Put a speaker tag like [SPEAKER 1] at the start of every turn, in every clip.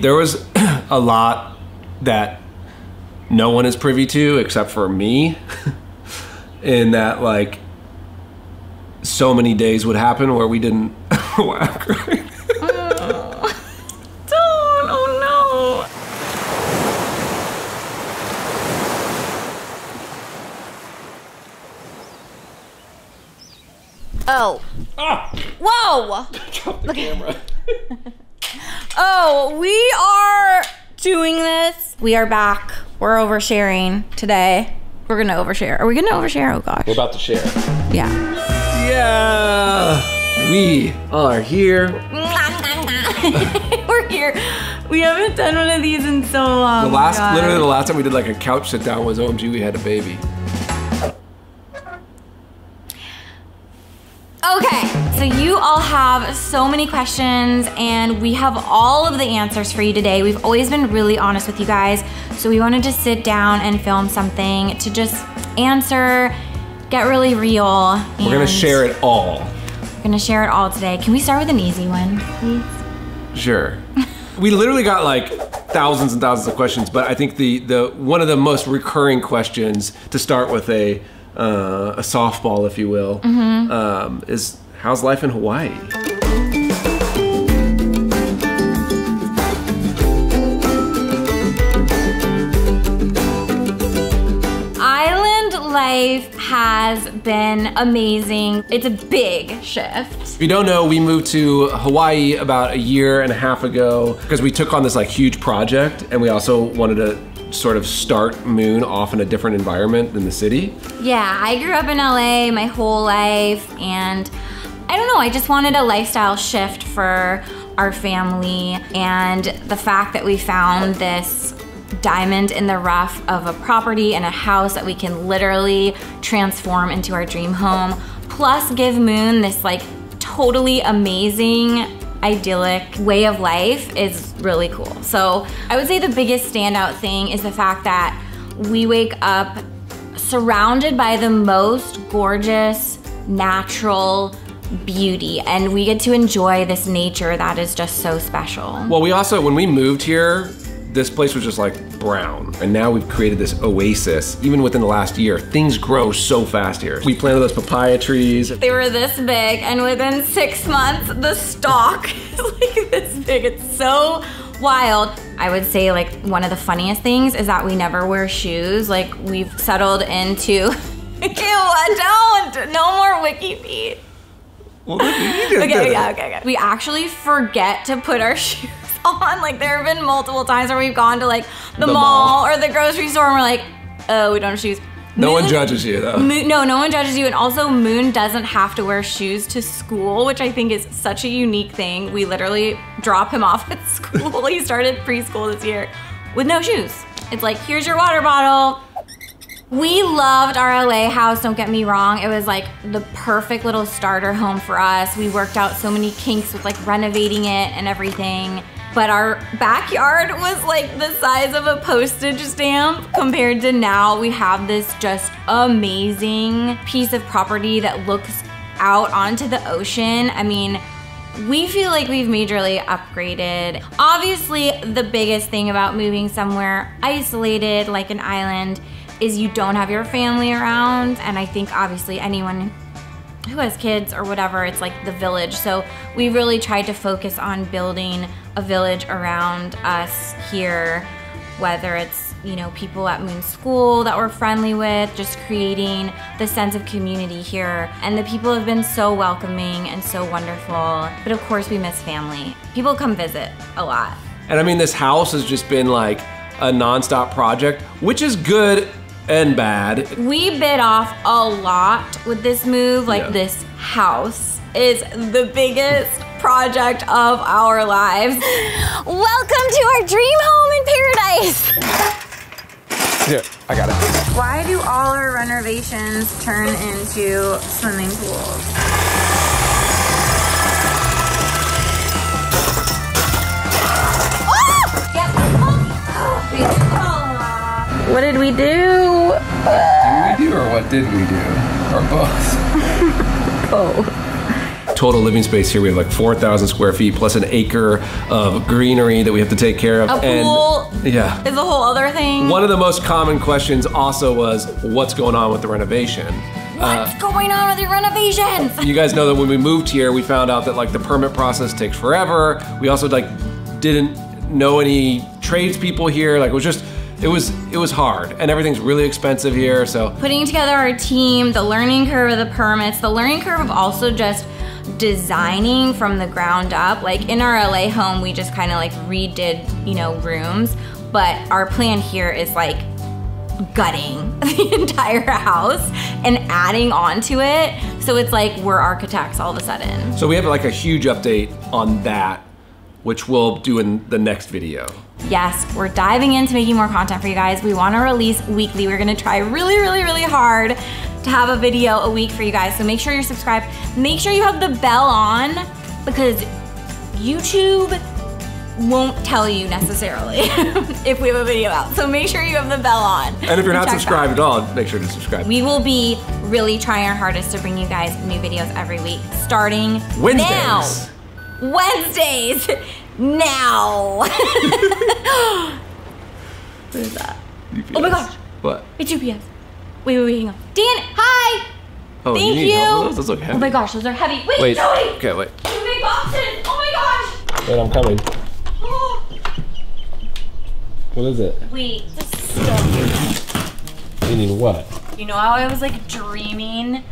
[SPEAKER 1] There was a lot that no one is privy to except for me. in that, like, so many days would happen where we didn't. wow,
[SPEAKER 2] Don't, oh no. Oh.
[SPEAKER 1] Ah!
[SPEAKER 2] Whoa!
[SPEAKER 1] Drop the camera.
[SPEAKER 2] Oh, we are doing this. We are back. We're oversharing today. We're gonna overshare. Are we gonna overshare? Oh gosh.
[SPEAKER 1] We're about to share.
[SPEAKER 2] Yeah.
[SPEAKER 1] Yeah! We are here.
[SPEAKER 2] We're here. We haven't done one of these in so long.
[SPEAKER 1] The
[SPEAKER 2] Oh
[SPEAKER 1] last,
[SPEAKER 2] God.
[SPEAKER 1] literally the last time we did like a couch sit down was OMG, we had a baby.
[SPEAKER 2] So you all have so many questions, and we have all of the answers for you today. We've always been really honest with you guys, so we wanted to sit down and film something to just answer, get really real.
[SPEAKER 1] We're gonna share it all.
[SPEAKER 2] We're gonna share it all today. Can we start with an easy one, please?
[SPEAKER 1] Sure. we literally got like thousands and thousands of questions, but I think the the one of the most recurring questions to start with a uh, a softball, if you will, um, is how's life in Hawaii?
[SPEAKER 2] Island life has been amazing. It's a big shift.
[SPEAKER 1] If you don't know, we moved to Hawaii about a year and a half ago because we took on this like huge project, and we also wanted to sort of start Moon off in a different environment than the city.
[SPEAKER 2] Yeah, I grew up in LA my whole life, and I don't know, I just wanted a lifestyle shift for our family. And the fact that we found this diamond in the rough of a property and a house that we can literally transform into our dream home, plus give Moon this like totally amazing idyllic way of life is really cool. So I would say the biggest standout thing is the fact that we wake up surrounded by the most gorgeous natural beauty and we get to enjoy this nature that is just so special.
[SPEAKER 1] Well, we also, when we moved here, this place was just like brown. And now we've created this oasis. Even within the last year, things grow so fast here. We planted those papaya trees.
[SPEAKER 2] They were this big and within 6 months the stalk is like this big. It's so wild. I would say like one of the funniest things is that we never wear shoes. Like we've settled into Ew, I don't. No more wiki feet.
[SPEAKER 1] Well, look, you did
[SPEAKER 2] Okay,
[SPEAKER 1] it.
[SPEAKER 2] yeah, okay, okay. We actually forget to put our shoes on. Like there have been multiple times where we've gone to like the,
[SPEAKER 1] The
[SPEAKER 2] mall,
[SPEAKER 1] mall.
[SPEAKER 2] or the grocery store and we're like, oh, we don't have shoes.
[SPEAKER 1] No one judges you though.
[SPEAKER 2] Moon, no, no one judges you. And also, Moon doesn't have to wear shoes to school, which I think is such a unique thing. We literally drop him off at school. he started preschool this year with no shoes. It's like, here's your water bottle. We loved our LA house, don't get me wrong. It was like the perfect little starter home for us. We worked out so many kinks with like renovating it and everything. But our backyard was like the size of a postage stamp compared to now. We have this just amazing piece of property that looks out onto the ocean. I mean, we feel like we've majorly upgraded. Obviously, the biggest thing about moving somewhere isolated like an island is you don't have your family around. And I think obviously anyone who has kids or whatever, it's like the village. So we really tried to focus on building a village around us here, whether it's, you know, people at Moon School that we're friendly with, just creating the sense of community here. And the people have been so welcoming and so wonderful. But of course, we miss family. People come visit a lot.
[SPEAKER 1] And I mean, this house has just been like a nonstop project, which is good and bad.
[SPEAKER 2] We bit off a lot with this move. Like
[SPEAKER 1] Yeah.
[SPEAKER 2] this house is the biggest project of our lives. Welcome to our dream home in paradise.
[SPEAKER 1] Here, I got it.
[SPEAKER 2] Why do all our renovations turn into swimming pools? What did we do?
[SPEAKER 1] Did we do or what did we do? Or both?
[SPEAKER 2] Oh.
[SPEAKER 1] total living space here. We have like 4,000 square feet plus an acre of greenery that we have to take care of.
[SPEAKER 2] A pool
[SPEAKER 1] yeah.
[SPEAKER 2] is a whole other thing.
[SPEAKER 1] One of the most common questions also was, what's going on with the renovation?
[SPEAKER 2] What's uh, going on with your renovations?
[SPEAKER 1] You guys know that when we moved here, we found out that like the permit process takes forever. We also like didn't know any tradespeople here. Like it was just, it was it was hard, and everything's really expensive here. So
[SPEAKER 2] Putting together our team, the learning curve of the permits, the learning curve of also just designing from the ground up. Like in our LA home, we just kind of like redid, you know, rooms. But our plan here is like gutting the entire house and adding on to it. So it's like we're architects all of a sudden.
[SPEAKER 1] so we have like a huge update on that, which we'll do in the next video.
[SPEAKER 2] Yes, we're diving into making more content for you guys. We want to release weekly. We're going to try really, really, really hard to have a video a week for you guys. So make sure you're subscribed. Make sure you have the bell on because YouTube won't tell you necessarily if we have a video out. So make sure you have the bell on.
[SPEAKER 1] And if you're not
[SPEAKER 2] that.
[SPEAKER 1] subscribed at all, make sure to subscribe.
[SPEAKER 2] We will be really trying our hardest to bring you guys new videos every week, starting
[SPEAKER 1] Wednesdays.
[SPEAKER 2] now. Wednesdays now. what is that? Oh my gosh.
[SPEAKER 1] What?
[SPEAKER 2] It's UPS. Wait, wait, wait, hang on. Dan, hi.
[SPEAKER 1] Oh,
[SPEAKER 2] Thank
[SPEAKER 1] need
[SPEAKER 2] you.
[SPEAKER 1] Those? Those look heavy.
[SPEAKER 2] Oh my gosh, those are heavy. Wait,
[SPEAKER 1] Wait.
[SPEAKER 2] Jody.
[SPEAKER 1] Okay, wait.
[SPEAKER 2] Two big boxes. Oh my
[SPEAKER 1] Wait, I'm coming.
[SPEAKER 2] Oh.
[SPEAKER 1] What is it?
[SPEAKER 2] Wait, this is so
[SPEAKER 1] Meaning what?
[SPEAKER 2] You know how I was like dreaming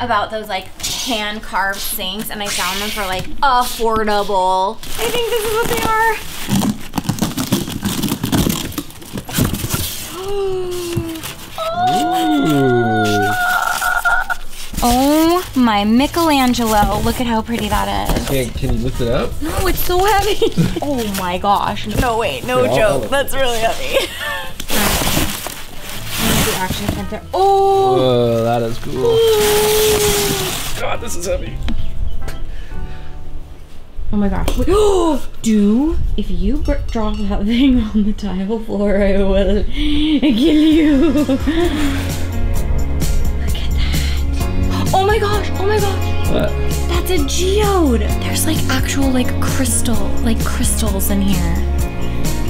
[SPEAKER 2] about those like hand carved sinks and I found them for like affordable. I think this is what they are.
[SPEAKER 1] Ooh.
[SPEAKER 2] Oh my Michelangelo. Look at how pretty that is.
[SPEAKER 1] Can, can you lift it up?
[SPEAKER 2] No, it's so heavy. oh my gosh. No, wait, no
[SPEAKER 1] Okay, I'll-
[SPEAKER 2] joke. That's really heavy. The action center. Oh.
[SPEAKER 1] Whoa, that is cool. God, this is heavy.
[SPEAKER 2] Oh my gosh. Wait. Do if you br- drop that thing on the tile floor, I will kill you. Look at that. Oh my gosh. Oh my gosh.
[SPEAKER 1] What?
[SPEAKER 2] That's a geode. There's like actual like crystal, like crystals in here.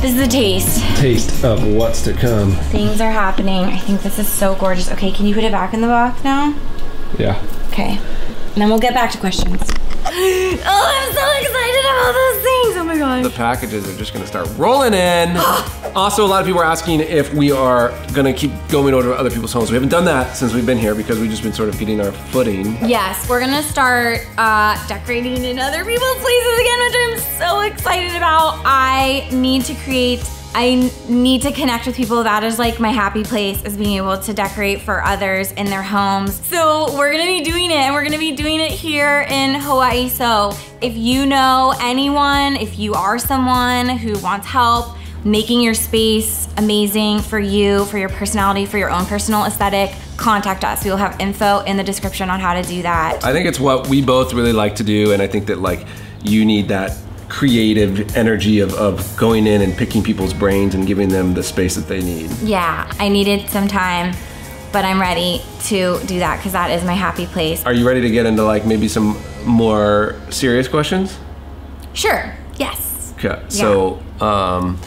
[SPEAKER 2] This is a taste.
[SPEAKER 1] Taste of what's to come.
[SPEAKER 2] Things are happening. I think this is so gorgeous. Okay, can you put it back in the box now?
[SPEAKER 1] Yeah.
[SPEAKER 2] Okay. And then we'll get back to questions. Oh, I'm so excited about those things. Oh my gosh.
[SPEAKER 1] The packages are just gonna start rolling in. also, a lot of people are asking if we are gonna keep going over to other people's homes. We haven't done that since we've been here because we've just been sort of getting our footing.
[SPEAKER 2] Yes, we're gonna start uh, decorating in other people's places again, which I'm so excited about. I need to create. I need to connect with people. That is like my happy place is being able to decorate for others in their homes. So we're gonna be doing it and we're gonna be doing it here in Hawaii. So if you know anyone, if you are someone who wants help, making your space amazing for you, for your personality, for your own personal aesthetic, contact us. We will have info in the description on how to do that.
[SPEAKER 1] I think it's what we both really like to do, and I think that like you need that creative energy of, of going in and picking people's brains and giving them the space that they need.
[SPEAKER 2] Yeah, I needed some time, but I'm ready to do that because that is my happy place.
[SPEAKER 1] Are you ready to get into like maybe some more serious questions?
[SPEAKER 2] Sure. Yes.
[SPEAKER 1] Okay. So, um,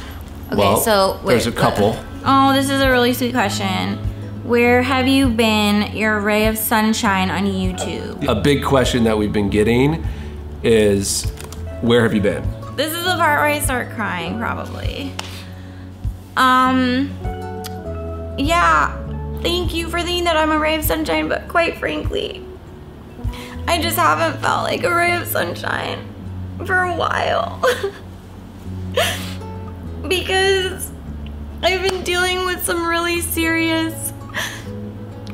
[SPEAKER 2] Okay,
[SPEAKER 1] well,
[SPEAKER 2] so wait,
[SPEAKER 1] there's a couple.
[SPEAKER 2] Oh, this is a really sweet question. Where have you been? Your ray of sunshine on YouTube.
[SPEAKER 1] A big question that we've been getting is, where have you been?
[SPEAKER 2] This is the part where I start crying, probably. Um, yeah, thank you for thinking that I'm a ray of sunshine, but quite frankly, I just haven't felt like a ray of sunshine for a while. because I've been dealing with some really serious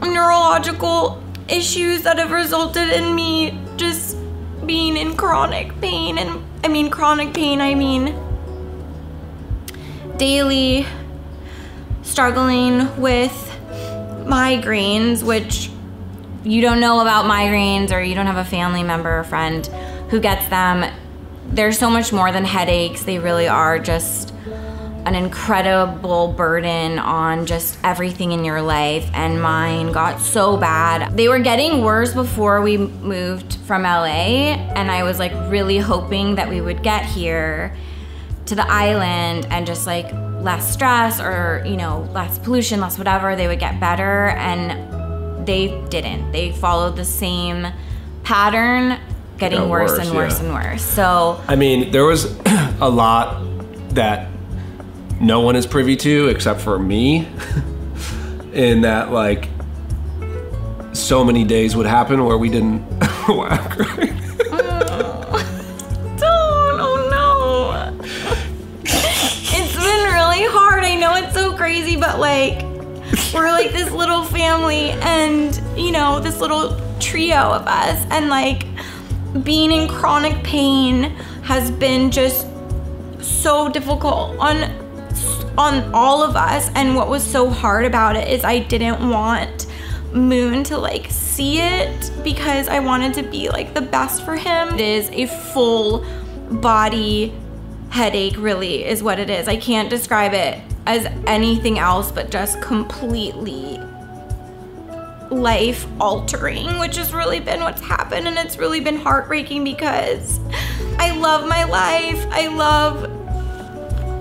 [SPEAKER 2] neurological issues that have resulted in me just being in chronic pain and I mean chronic pain I mean daily struggling with migraines which you don't know about migraines or you don't have a family member or friend who gets them. They're so much more than headaches. They really are just an incredible burden on just everything in your life, and mine got so bad. They were getting worse before we moved from LA, and I was like really hoping that we would get here to the island and just like less stress or, you know, less pollution, less whatever, they would get better. And they didn't. They followed the same pattern, getting worse,
[SPEAKER 1] worse,
[SPEAKER 2] and worse
[SPEAKER 1] yeah.
[SPEAKER 2] and worse. So,
[SPEAKER 1] I mean, there was a lot that no one is privy to except for me. in that, like, so many days would happen where we didn't. crying. Oh.
[SPEAKER 2] don't, oh no. it's been really hard. I know it's so crazy, but like, we're like this little family and, you know, this little trio of us. And like, being in chronic pain has been just so difficult on on all of us and what was so hard about it is I didn't want Moon to like see it because I wanted to be like the best for him. It is a full body headache really is what it is. I can't describe it as anything else but just completely life altering, which has really been what's happened. And it's really been heartbreaking because I love my life. I love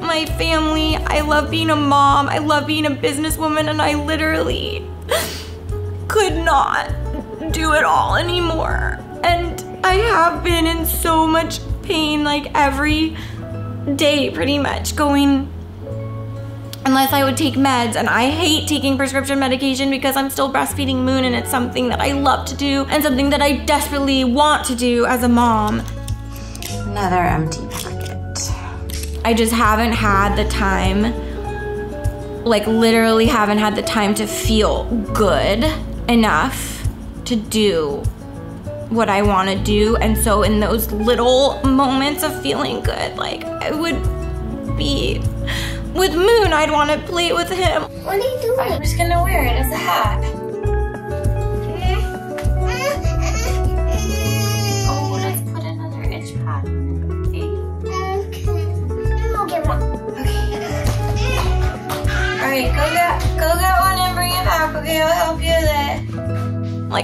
[SPEAKER 2] my family. I love being a mom. I love being a businesswoman. And I literally could not do it all anymore. And I have been in so much pain, like every day, pretty much, going unless I would take meds. And I hate taking prescription medication because I'm still breastfeeding Moon and it's something that I love to do and something that I desperately want to do as a mom.
[SPEAKER 3] Another empty packet.
[SPEAKER 2] I just haven't had the time, like, literally haven't had the time to feel good enough to do what I want to do. And so, in those little moments of feeling good, like, I would be with Moon, I'd want to play with him.
[SPEAKER 3] What are you doing? I'm just gonna wear it as a hat.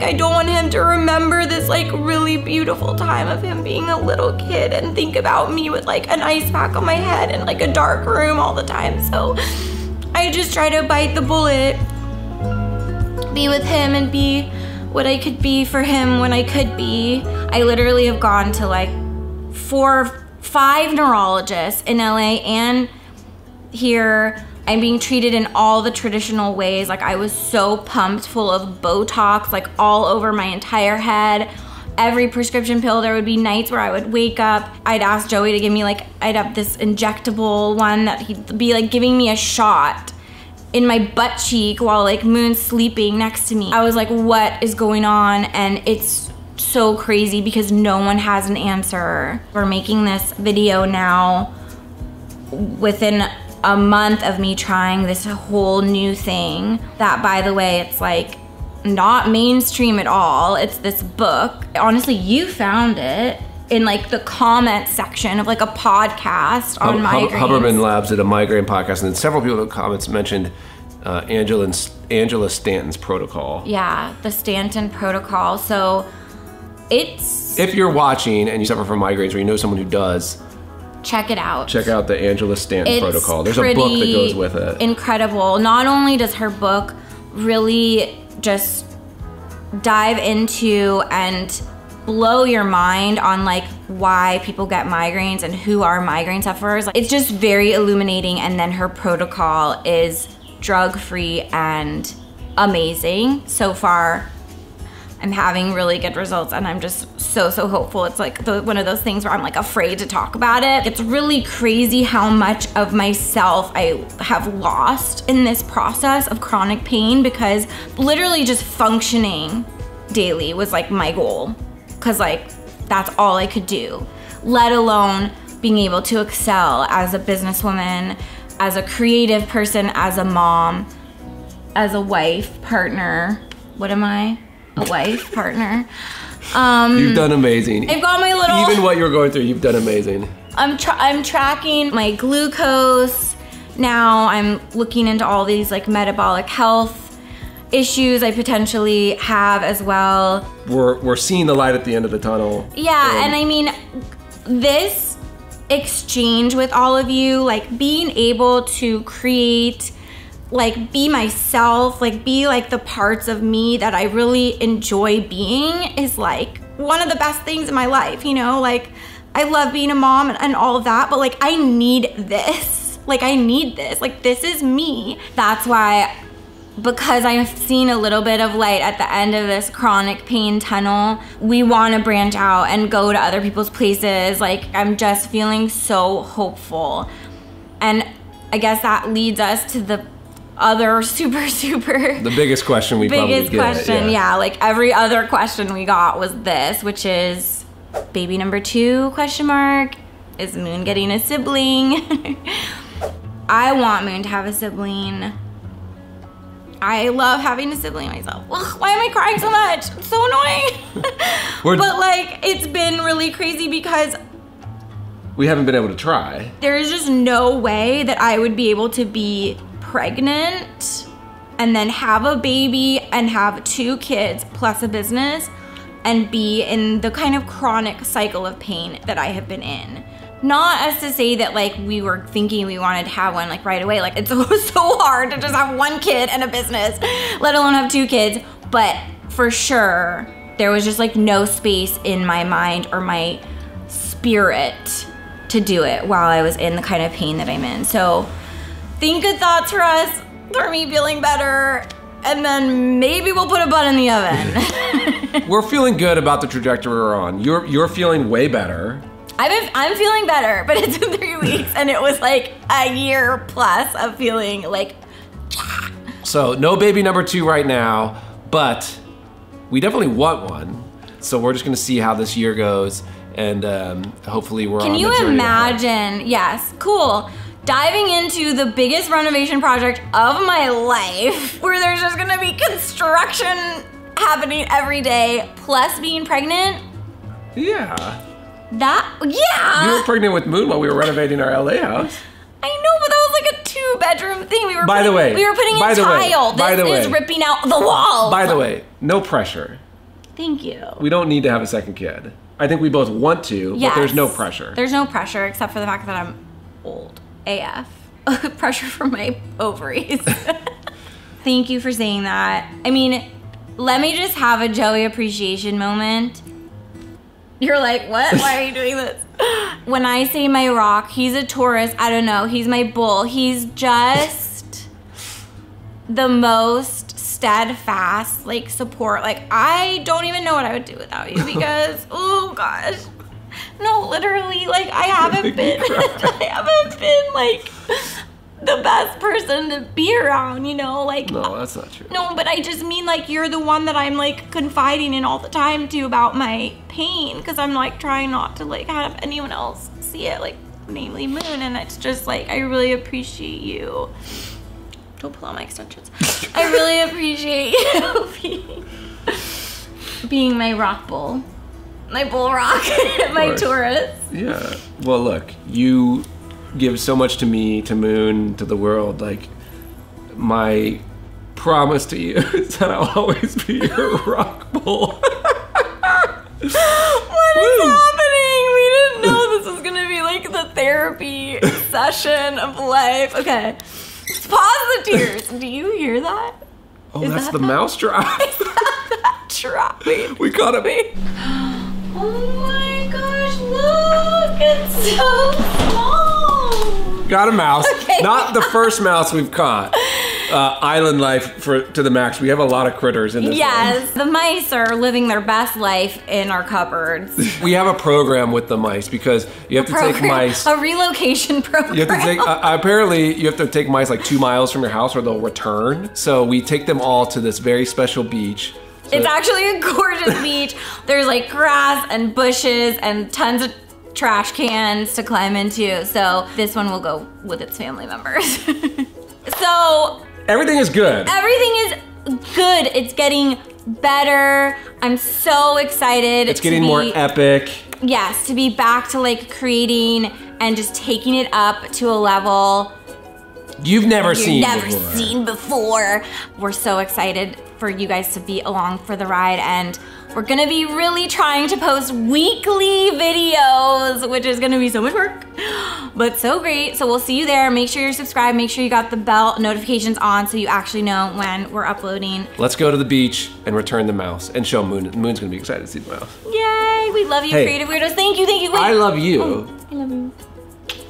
[SPEAKER 2] Like, I don't want him to remember this, like, really beautiful time of him being a little kid and think about me with, like, an ice pack on my head and, like, a dark room all the time. So I just try to bite the bullet, be with him, and be what I could be for him when I could be. I literally have gone to, like, four, five neurologists in LA and here. I'm being treated in all the traditional ways. Like I was so pumped full of Botox, like all over my entire head. Every prescription pill, there would be nights where I would wake up. I'd ask Joey to give me like, I'd have this injectable one that he'd be like giving me a shot in my butt cheek while like Moon's sleeping next to me. I was like, what is going on? And it's so crazy because no one has an answer. We're making this video now within a month of me trying this whole new thing that by the way it's like not mainstream at all it's this book honestly you found it in like the comment section of like a podcast on
[SPEAKER 1] Hub-
[SPEAKER 2] migraines.
[SPEAKER 1] Huberman Labs did a migraine podcast, and then several people in the comments mentioned uh, Angela, Angela Stanton's protocol.
[SPEAKER 2] yeah the stanton protocol so it's
[SPEAKER 1] If you're watching and you suffer from migraines, or you know someone who does,
[SPEAKER 2] check it out
[SPEAKER 1] check out the Angela Stanton
[SPEAKER 2] It's
[SPEAKER 1] protocol. There's a book that goes with it.
[SPEAKER 2] Incredible. Not only does her book really just dive into and blow your mind on like why people get migraines and who are migraine sufferers. It's just very illuminating and then her protocol is drug-free and amazing. So far I'm having really good results and I'm just so so hopeful. It's like the, one of those things where I'm like afraid to talk about it. It's really crazy how much of myself I have lost in this process of chronic pain because literally just functioning daily was like my goal cuz like that's all I could do. Let alone being able to excel as a businesswoman, as a creative person, as a mom, as a wife, partner. What am I? A wife, partner. Um,
[SPEAKER 1] You've done amazing.
[SPEAKER 2] I've got my little.
[SPEAKER 1] Even what you're going through, you've done amazing.
[SPEAKER 2] I'm tra- I'm tracking my glucose, now. I'm looking into all these like metabolic health issues I potentially have as well.
[SPEAKER 1] We're we're seeing the light at the end of the tunnel.
[SPEAKER 2] Yeah, and I mean, this exchange with all of you, like being able to create, like be myself, like be like the parts of me that I really enjoy being, is like one of the best things in my life, you know? Like, I love being a mom and, and all of that, but like, I need this. Like, I need this. Like, this is me. That's why because I've seen a little bit of light at the end of this chronic pain tunnel, we want to branch out and go to other people's places. Like, I'm just feeling so hopeful. And I guess that leads us to the other super, super.
[SPEAKER 1] The biggest question we probably
[SPEAKER 2] biggest question, yeah. Like every other question we got was this, which is baby number two question mark. Is Moon getting a sibling? I want Moon to have a sibling. I love having a sibling myself. Ugh, why am I crying so much? It's so annoying. But like, it's been really crazy because
[SPEAKER 1] We haven't been able to try.
[SPEAKER 2] there is just no way that I would be able to be pregnant and then have a baby and have two kids plus a business and be in the kind of chronic cycle of pain that I have been in. Not as to say that like we were thinking we wanted to have one like right away. Like it's so, hard to just have one kid and a business, let alone have two kids. But for sure, there was just like no space in my mind or my spirit to do it while I was in the kind of pain that I'm in. So think good thoughts for us, for me feeling better, and then maybe we'll put a bun in the oven.
[SPEAKER 1] We're feeling good about the trajectory we're on. You're you're feeling way better.
[SPEAKER 2] I've been, I'm feeling better, but it's been three weeks and it was like a year plus of feeling like
[SPEAKER 1] So no baby number two right now, but we definitely want one. So we're just gonna see how this year goes, and um, hopefully we're.
[SPEAKER 2] Can
[SPEAKER 1] on
[SPEAKER 2] you
[SPEAKER 1] the journey to health.
[SPEAKER 2] imagine? Yes, cool. Diving into the biggest renovation project of my life, where there's just gonna be construction happening every day, plus being pregnant.
[SPEAKER 1] Yeah,
[SPEAKER 2] That, yeah.
[SPEAKER 1] you were pregnant with Moon while we were renovating our LA house.
[SPEAKER 2] I know, but that was like a two bedroom thing. We were
[SPEAKER 1] By the way,
[SPEAKER 2] we were putting
[SPEAKER 1] by
[SPEAKER 2] in
[SPEAKER 1] the way,
[SPEAKER 2] tile.
[SPEAKER 1] by
[SPEAKER 2] this
[SPEAKER 1] the
[SPEAKER 2] is
[SPEAKER 1] way.
[SPEAKER 2] ripping out the wall.
[SPEAKER 1] By the way, no pressure.
[SPEAKER 2] thank you.
[SPEAKER 1] We don't need to have a second kid. I think we both want to, but there's no pressure.
[SPEAKER 2] There's no pressure except for the fact that I'm old AF. pressure from my ovaries. Thank you for saying that. I mean, let me just have a Joey appreciation moment. You're like, what? Why are you doing this? When I say my rock, he's a Taurus. I don't know. He's my bull. He's just the most steadfast, like support. Like I don't even know what I would do without you because oh gosh. No, literally, like I haven't been I haven't been like the best person to be around, you know, like
[SPEAKER 1] no, that's not true.
[SPEAKER 2] no, but I just mean like you're the one that I'm like confiding in all the time to about my pain because I'm like trying not to like have anyone else see it, like namely Moon, and it's just like I really appreciate you. Don't pull out my extensions. I really appreciate you being, being my rock bull, my bull rock, my. Taurus.
[SPEAKER 1] Yeah. Well, look, you give so much to me, to Moon, to the world. Like, my promise to you is that I'll always be your rock bull.
[SPEAKER 2] What is
[SPEAKER 1] Woo.
[SPEAKER 2] happening? We didn't know this was gonna be like the therapy session of life. Okay. Pause the tears. Do you hear that?
[SPEAKER 1] Oh,
[SPEAKER 2] Is
[SPEAKER 1] that's
[SPEAKER 2] that
[SPEAKER 1] the
[SPEAKER 2] the-
[SPEAKER 1] mouse trap.
[SPEAKER 2] Drop me.
[SPEAKER 1] we caught it.
[SPEAKER 2] Oh my gosh, look! It's so small!
[SPEAKER 1] Got a mouse.
[SPEAKER 2] Okay.
[SPEAKER 1] Not the first mouse we've caught. Uh, island life for to the max. We have a lot of critters in this.
[SPEAKER 2] Yes, the mice are living their best life in our cupboards.
[SPEAKER 1] We have a program with the mice because you have to take mice.
[SPEAKER 2] A relocation program.
[SPEAKER 1] You have to take. Uh, apparently, you have to take mice like two miles from your house, or they'll return. So we take them all to this very special beach.
[SPEAKER 2] It's actually a gorgeous beach. There's like grass and bushes and tons of trash cans to climb into. So this one will go with its family members. so
[SPEAKER 1] everything is good.
[SPEAKER 2] everything is good. It's getting better. I'm so excited.
[SPEAKER 1] It's getting more epic.
[SPEAKER 2] yes, to be back to like creating and just taking it up to a level
[SPEAKER 1] you've never
[SPEAKER 2] you've
[SPEAKER 1] seen
[SPEAKER 2] never
[SPEAKER 1] before.
[SPEAKER 2] seen before. We're so excited for you guys to be along for the ride and we're gonna be really trying to post weekly videos, which is gonna be so much work, but so great. So we'll see you there. Make sure you're subscribed. Make sure you got the bell notifications on so you actually know when we're uploading.
[SPEAKER 1] Let's go to the beach and return the mouse and show Moon. Moon's gonna be excited to see the mouse.
[SPEAKER 2] Yay! We love you,
[SPEAKER 1] Hey.
[SPEAKER 2] creative weirdos. Thank you, thank you. Wait.
[SPEAKER 1] I love you.
[SPEAKER 2] Oh, I love you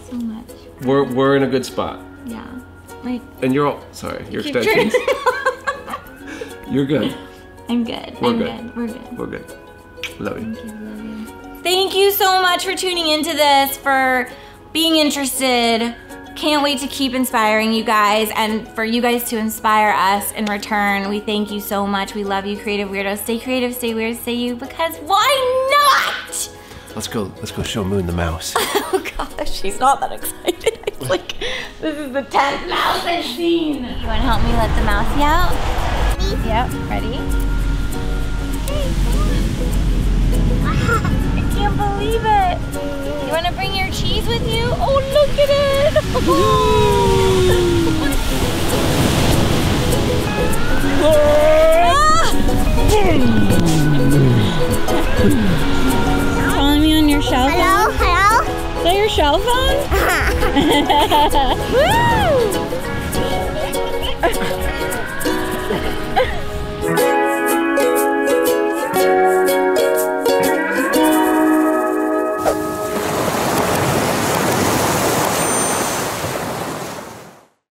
[SPEAKER 2] so much.
[SPEAKER 1] We're we're in a good spot.
[SPEAKER 2] Yeah. Like,
[SPEAKER 1] And you're all sorry, your extensions.
[SPEAKER 2] turning.
[SPEAKER 1] You're good.
[SPEAKER 2] I'm good.
[SPEAKER 1] We're
[SPEAKER 2] I'm
[SPEAKER 1] good.
[SPEAKER 2] good. We're good.
[SPEAKER 1] We're good. Love you.
[SPEAKER 2] Thank you so much for tuning into this, for being interested. Can't wait to keep inspiring you guys and for you guys to inspire us in return. We thank you so much. We love you, creative weirdos. Stay creative, stay weird, stay you, because why not?
[SPEAKER 1] Let's go. Let's go show Moon the mouse.
[SPEAKER 2] Oh gosh, she's not that excited. It's like, this is the 10th mouse I've seen. You wanna help me let the mousey out? Yep, ready? I can't believe it. You wanna bring your cheese with you? Oh, look at it! Calling me on your cell phone?
[SPEAKER 3] Hello? Hello?
[SPEAKER 2] Is that your cell phone? Woo!